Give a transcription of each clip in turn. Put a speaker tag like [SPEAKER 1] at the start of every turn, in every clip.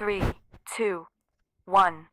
[SPEAKER 1] Three, two, one.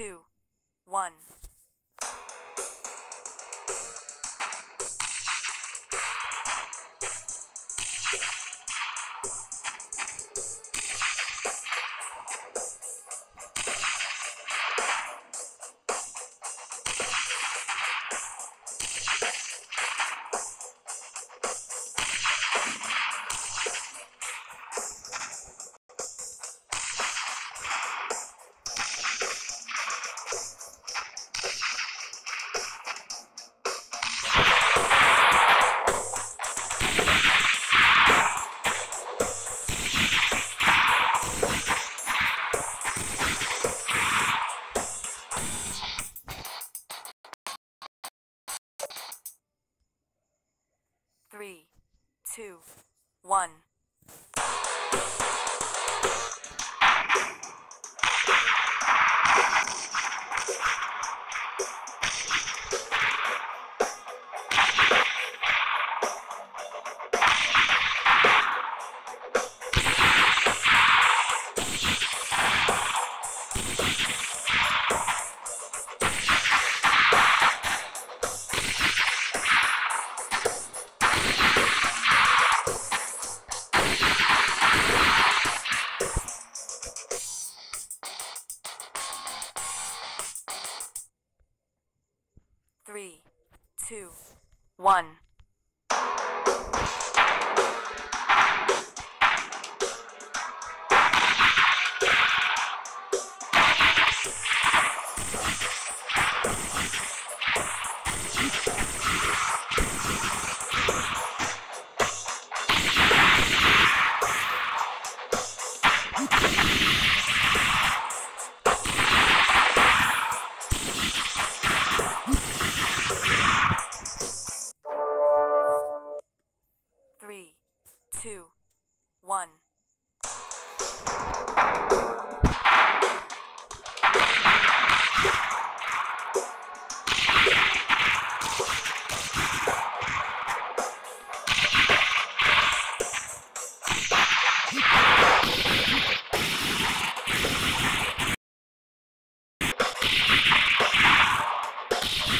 [SPEAKER 1] Two, one. 1. Two, one.